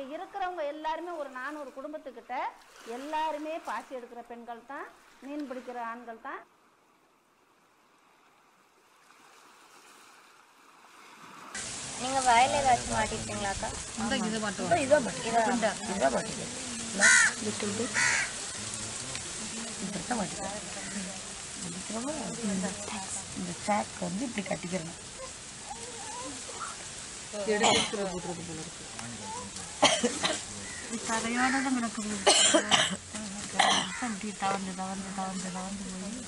இங்கே இருக்கிறவங்க எல்லாருமே ஒரு நானூறு குடும்பத்துக்கிட்ட எல்லாருமே பாசி எடுக்கிற பெண்கள் தான் மீன் பிடிக்கிற ஆண்கள் தான். நீங்க வயல்ல ஏதாச்சும் மாட்டிருக்கீங்களாக்கா இப்படி இந்த இந்த சாக் வந்து இப்படி கட்டிக்கிறணும். கரையோட தான் கிடக்குது அப்படி தவந்து தவந்து தவந்து தவந்து போய்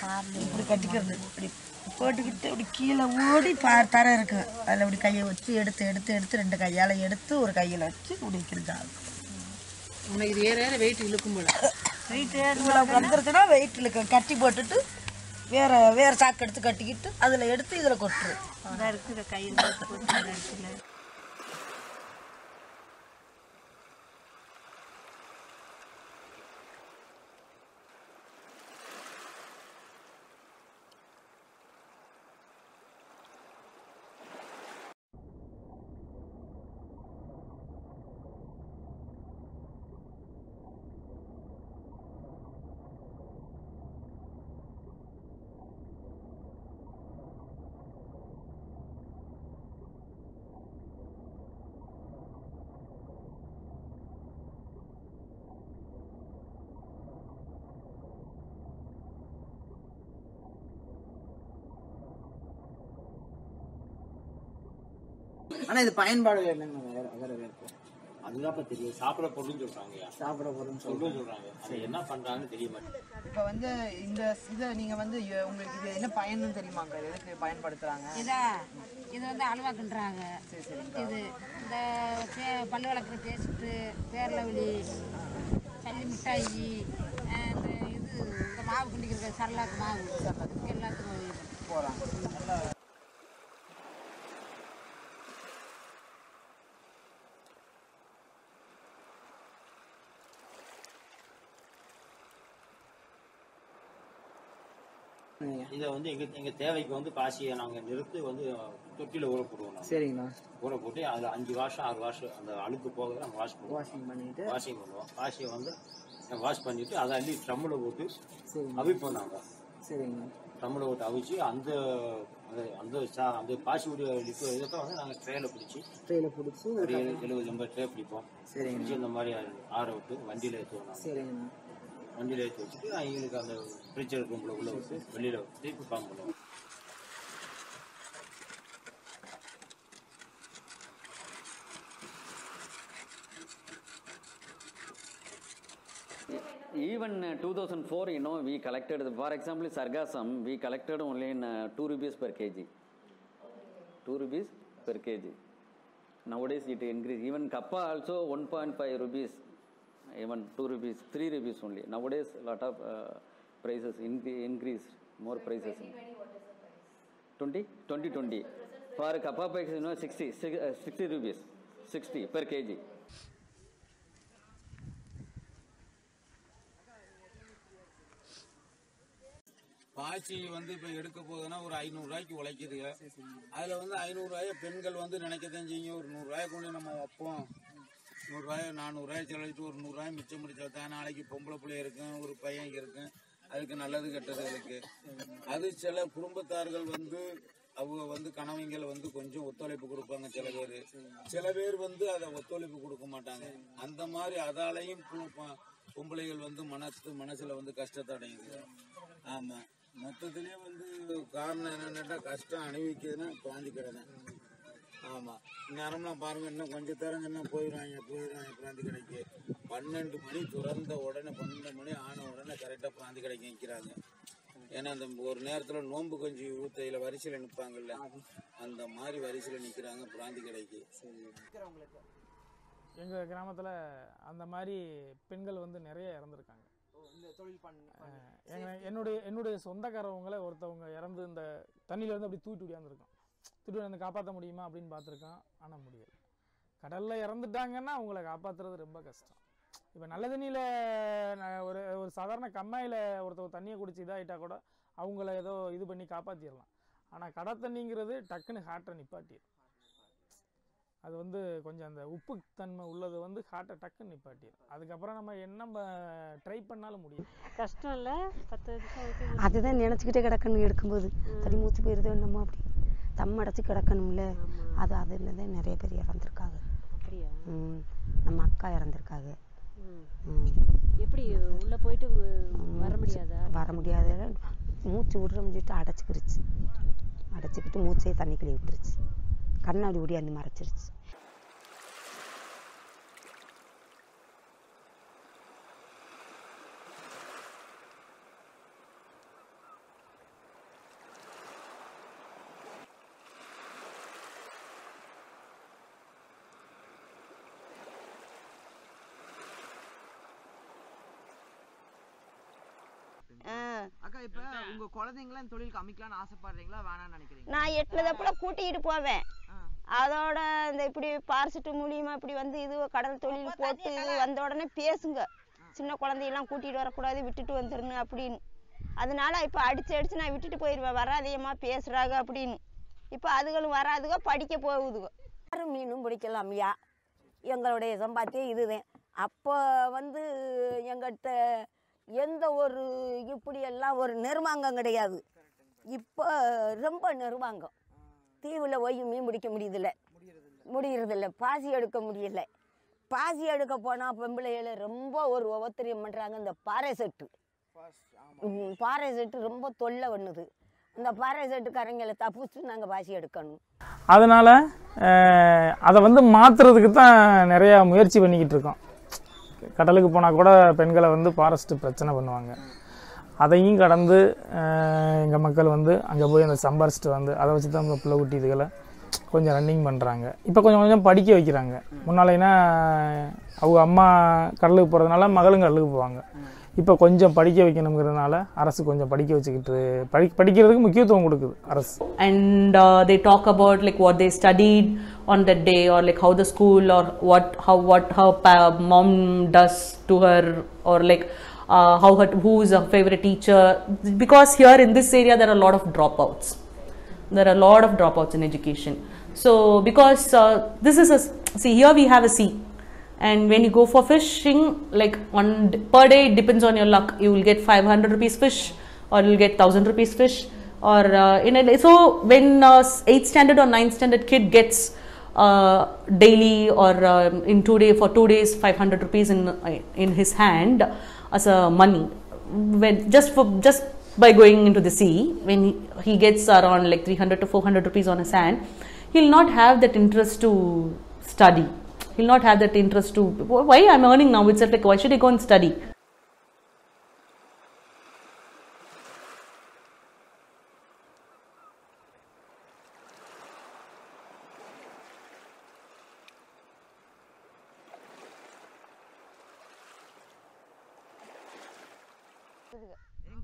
பாரில் இப்படி கட்டிக்கிறது. இப்படி போட்டுக்கிட்டு இப்படி கீழே ஓடி பார் தர இருக்கு. அதில் இப்படி கையை வச்சு எடுத்து எடுத்து எடுத்து ரெண்டு கையால் எடுத்து ஒரு கையில் வச்சு ஆகும் உனக்கு இது ஏற ஏற வெயிட் இழுக்கும் போல. வெயிட் வந்துருச்சுன்னா வெயிட் இழுக்க. கட்டி போட்டுட்டு வேற வேற சாக்கு எடுத்து கட்டிக்கிட்டு அதில் எடுத்து இதில் கொட்டுரு அதான் இருக்குது கையில் ஆனா இது பயன்பாடுகள் என்னங்க? வேற வேற வேற. அதுதான் தெரியும். சாப்பிட பொருள்னு சொல்றாங்கய்யா. சாப்பிட போறோம்னு சொல்லுன்னு சொல்றாங்க. அது என்ன பண்றாங்கன்னு தெரிய மாட்டேங்குது. இப்போ வந்து இந்த இதை நீங்க வந்து உங்களுக்கு இது என்ன பயன்னு தெரியுமாங்க எதுக்கு பயன்படுத்துறாங்க? இதா இது வந்து அல்வாக்குன்றாங்க இது இந்த பே- பல்லு வளர்க்குற பேஸ்ட்டு பேரலவலி சல்லி மிட்டாய் இந்த இது இந்த மாவு கிண்டிக்கிற சரலாக்கு மாவு. இதை வந்து எங்க எங்க தேவைக்கு வந்து பாசியை நாங்க நிறுத்து வந்து தொட்டியில ஊற போடுவோம். சரிங்கண்ணா ஊற போட்டு அதுல அஞ்சு வாஷம் ஆறு வாஷம் அந்த அழுக்கு போக நாங்க வாஷ் பண்ணுவோம். வாஷிங் பண்ணிட்டு? வாஷிங் பண்ணுவோம். பாசியை வந்து வாஷ் பண்ணிட்டு அதை அள்ளி ட்ரம்மில் போட்டு சரிங்க அவிப்போம் நாங்க. சரிங்கண்ணா ட்ரம்மில் போட்டு அவிச்சு அந்த அந்த- அந்த சா- அந்த பாசியுடைய லிக்விட் இதை வந்து நாங்கள் ட்ரேல பிடிச்சி ட்ரெயில பிடிச்சி ஒரு எழு- எழுபது எண்பது ட்ரே பிடிப்போம். பிடிச்சி இந்த மாதிரி ஆற விட்டு வண்டியில ஏற்றுவோம் நாங்கள் சரிங்கண்ணா வண்டியில ஏற்றி வச்சுட்டு அவங்களுக்கு அந்த ஃப்ரிட்ஜர் ரூம்ல உள்ள விட்டு வெளியில திருப்பி பாம்பு பண்ணுவோம் Even uh, 2004, you know, we collected, for example, sargassum, we collected only in uh, 2 rupees per kg. 2 rupees per kg. Nowadays it increased. Even kappa also 1.5 rupees, even 2 rupees, 3 rupees only. Nowadays lot of uh, prices incre- increased, more prices. 20? 2020. For kappa packs, you know, 60, six- uh, 60 rupees, 60 per kg. பாசி வந்து இப்ப எடுக்க போகுதுன்னா ஒரு ஐநூறு ரூபாய்க்கு உழைக்குதுங்க அதுல வந்து ஐநூறு ரூபாய பெண்கள் வந்து நினைக்கத்தான் செய்யும் ஒரு நூறு ரூபாய் கொண்டு நம்ம வைப்போம் நூறுரூவாயோ நானூறுரூவாயோ நானூறு செலவிட்டு ஒரு நூறுரூவாயும் மிச்சம் முடிச்சா தான் நாளைக்கு பொம்பளை பிள்ளை இருக்கும் ஒரு பையன் இருக்கும் அதுக்கு நல்லது கெட்டது இருக்கு அது சில குடும்பத்தார்கள் வந்து அவங்க வந்து கணவங்கள் வந்து கொஞ்சம் ஒத்துழைப்பு கொடுப்பாங்க சில பேர். சில பேர் வந்து அதை ஒத்துழைப்பு கொடுக்க மாட்டாங்க. அந்த மாதிரி அதாலையும் பொம்பளைகள் வந்து மனசு மனசுல வந்து கஷ்டத்தை அடையுது. ஆமா. மொத்தத்திலேயே வந்து காரணம் என்னன்னா கஷ்டம் அனுபவிக்கிறதுன்னா குழந்தை கிடதான் ஆமா. நேரம்லாம் பாருங்க இன்னும் கொஞ்சம் தரங்க இன்னும் போயிடுவாங்க போயிடுவாங்க பிராந்தி கடைக்கு. பன்னெண்டு மணி துறந்த உடனே பன்னெண்டு மணி ஆன உடனே கரெக்டாக பிராந்தி கடைக்கு நிற்கிறாங்க ஏன்னா அந்த ஒரு நேரத்துல நோன்பு கஞ்சி ஊத்தையில வரிசையில நிற்பாங்கல்ல அந்த மாதிரி வரிசையில நிக்கிறாங்க பிராந்தி கடைக்கு. எங்கள் கிராமத்தில் அந்த மாதிரி பெண்கள் வந்து நிறைய இறந்துருக்காங்க. என்னுடைய என்னுடைய சொந்தக்காரவங்கள ஒருத்தவங்க இறந்து இந்த தண்ணியில இருந்து அப்படி தூக்கிட்டு ஓடியாந்துருக்கான். வந்து காப்பாற்ற முடியுமா அப்படின்னு பார்த்துருக்கான். ஆனால் முடியல. கடலில் இறந்துட்டாங்கன்னா அவங்கள காப்பாற்றுறது ரொம்ப கஷ்டம். இப்போ நல்ல தண்ணியில் ஒரு ஒரு சாதாரண கம்மாயில் ஒருத்தவங்க தண்ணியை குடிச்சு இதாகிட்டா கூட அவங்கள ஏதோ இது பண்ணி காப்பாற்றிடலாம் ஆனால் கடை தண்ணிங்கிறது டக்குன்னு ஹார்ட்டை நிப்பாட்டிடும் அது வந்து கொஞ்சம் அந்த உப்பு தன்மை உள்ளது வந்து ஹார்ட்டை டக்குன்னு நிப்பாட்டிடும் அதுக்கப்புறம் நம்ம என்ன ட்ரை பண்ணாலும் முடியும். கஷ்டம் இல்லை. பத்து அதுதான் நினச்சிக்கிட்டே கிடக்கணும் எடுக்கும்போது. தண்ணி மூச்சு போயிருதோ என்னமோ அப்படி. தம் அடைச்சி கிடக்கணும்ல அது அதில் தான் நிறைய பேர் இறந்துருக்காங்க. நம்ம அக்கா இறந்துருக்காங்க. எப்படி உள்ள போயிட்டு வர முடியாதா? வர முடியாத. மூச்சு விடுறோம்னு சொல்லிட்டு அடைச்சிக்கிருச்சு. அடைச்சிக்கிட்டு மூச்சையே தண்ணிக்குள்ளே விட்டுருச்சு. கண்ணாடி ஒடியாந்து மறைச்சிருச்சு அக்கா இப்ப உங்க குழந்தைங்கள இந்த தொழிலுக்கு அமைக்கலாம்னு ஆசைப்படுறீங்களா வேணாம்னு நினைக்கிறீங்க நான் எட்டுனதப்பல கூட்டிக்கிட்டு போவேன். அதோட இந்த இப்படி பார்சிட்டு மூலியமா இப்படி வந்து இது கடல் தொழில் போட்டு இது வந்த உடனே பேசுங்க. சின்ன குழந்தையெல்லாம் கூட்டிட்டு வரக்கூடாது விட்டுட்டு வந்துடணும் அப்படின்னு. அதனால இப்போ அடிச்சு அடிச்சு நான் விட்டுட்டு போயிடுவேன். வராதியம்மா பேசுறாங்க அப்படின்னு. இப்போ அதுகளும் வராதுங்க படிக்க போகுதுங்க யாரும் மீனும் பிடிக்கலாம் ஐயா எங்களுடைய சம்பாத்தியம் இதுதான். அப்போ வந்து எங்கிட்ட எந்த ஒரு இப்படியெல்லாம் ஒரு நிர்வாங்கம் கிடையாது. இப்போ ரொம்ப நிர்வாங்கம் தீவில் போய் மீன் பிடிக்க முடியுதில்ல முடியறதில்ல. பாசி எடுக்க முடியல. பாசி எடுக்க போனால் பொம்பளைகளை ரொம்ப ஒரு உபத்திரியம் பண்ணுறாங்க இந்த பாறை செட்டு பாறை செட்டு ரொம்ப தொல்லை பண்ணுது. இந்த பாறை செட்டுக்காரங்களை தப்பிச்சு நாங்கள் பாசி எடுக்கணும். அதனால் அதை வந்து மாற்றுறதுக்கு தான் நிறையா முயற்சி பண்ணிக்கிட்டு இருக்கோம். கடலுக்கு போனால் கூட பெண்களை வந்து ஃபாரஸ்ட்டு பிரச்சனை பண்ணுவாங்க. அதையும் கடந்து எங்கள் மக்கள் வந்து அங்கே போய் அந்த சம்பாரிச்சிட்டு வந்து அதை வச்சு தான் இந்த பிள்ளை குட்டி இதுகளை கொஞ்சம் ரன்னிங் பண்ணுறாங்க இப்போ கொஞ்சம் கொஞ்சம் படிக்க வைக்கிறாங்க. முன்னாலேனா அவங்க அம்மா கடலுக்கு போகிறதுனால மகளும் கடலுக்கு போவாங்க. இப்போ கொஞ்சம் படிக்க வைக்கணுங்கிறதுனால அரசு கொஞ்சம் படிக்க வச்சுக்கிட்டு படி படிக்கிறதுக்கு முக்கியத்துவம் கொடுக்குது அரசு and uh, they talk about like what they studied on that day or like how the school or what how what her pa- mom does to her or like uh, how her who is her favorite teacher because here in this area there are a lot of dropouts there are a lot of dropouts in education so because uh, this is a see here we have a sea and when you go for fishing like on per day it depends on your luck. You will get 500 rupees fish or you'll get 1000 rupees fish or uh, in a so when uh, 8th standard or 9th standard kid gets uh, daily or um, in two day for two days 500 rupees in uh, in his hand as a money. When just for just by going into the sea when he, he gets around like 300 to 400 rupees on his hand he'll not have that interest to study he'll not have that interest to why i'm earning now itself? Like why should i go and study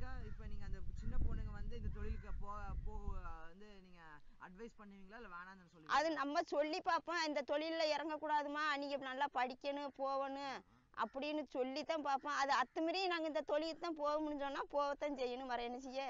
எங்க இப்ப நீங்க அந்த சின்ன பொண்ணுங்க வந்து இந்த தொழிலுக்கு போக போக வந்து நீங்க அட்வைஸ் பண்ணுவீங்களா? இல்ல வேணாம்னு அது நம்ம சொல்லி பார்ப்போம் இந்த தொழிலில் இறங்கக்கூடாதுமா. நீங்கள் நல்லா படிக்கணும் போகணும் அப்படின்னு சொல்லி தான் பார்ப்போம் அது அத்துமீறி நாங்கள் இந்த தொழிலுக்கு தான் போகணும்னு சொன்னால் போகத்தான் செய்யணும். வர என்ன செய்ய?